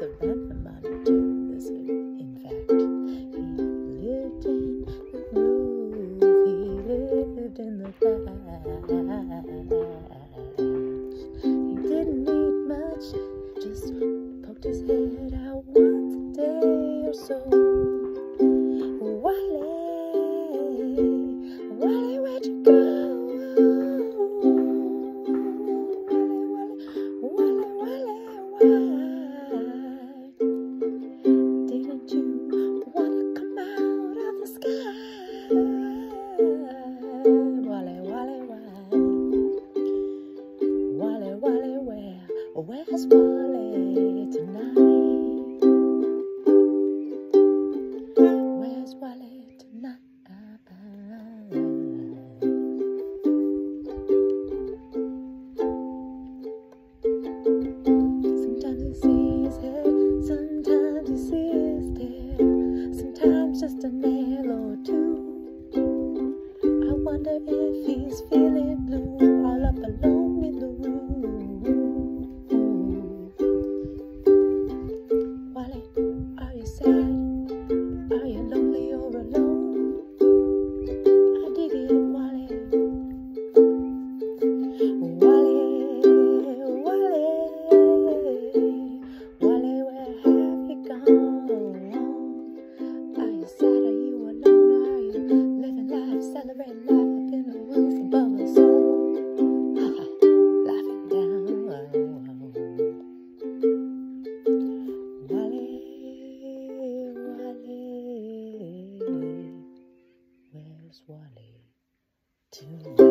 of them. so. Wally, Wally, where'd you go? Wally, Wally, Wally, why? Didn't you wanna come out of the sky? Wally, Wally, why? Wally, Wally, where? Where's Wally tonight? alone with the to